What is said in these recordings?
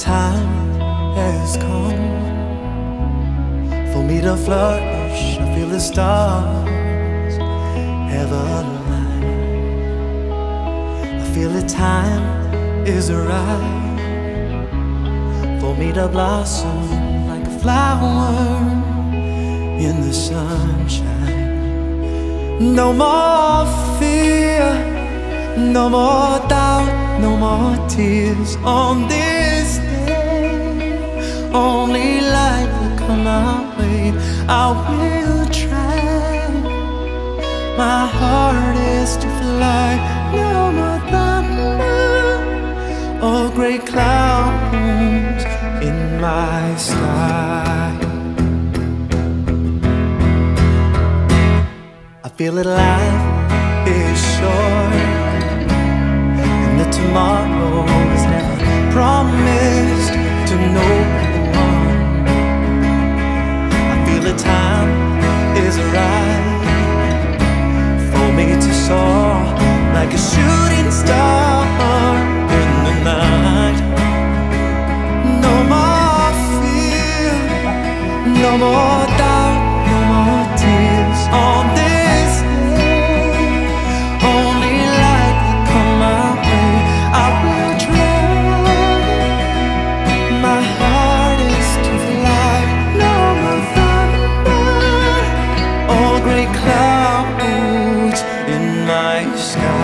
time has come for me to flourish. I feel the stars have aligned. I feel the time is right for me to blossom like a flower in the sunshine. No more fear, no more doubt, no more tears on this. Only light will come our way. I will try. My heart is to fly. No more thunder or great clouds in my sky. I feel that life is short and that tomorrow is never promised to no sky.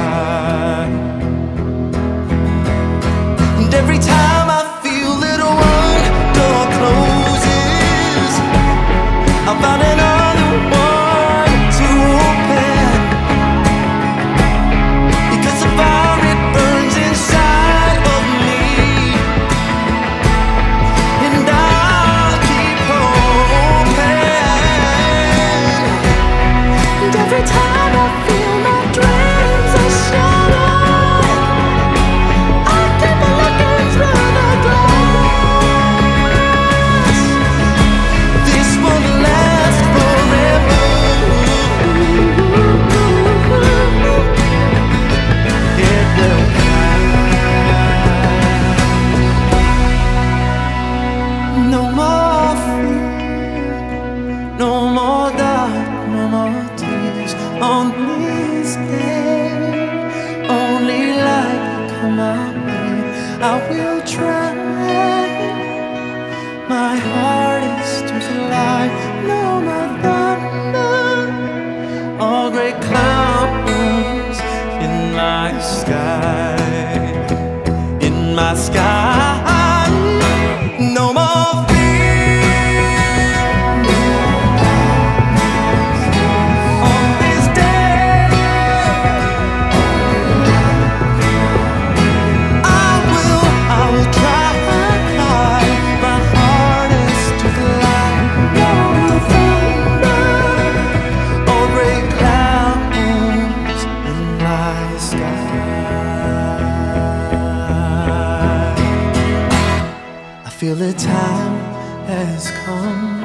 More fear, no more doubt, no more tears on this day. Only light come our way. I will try. My heart is to fly. No more thunder All great clouds in my sky. In my sky. The time has come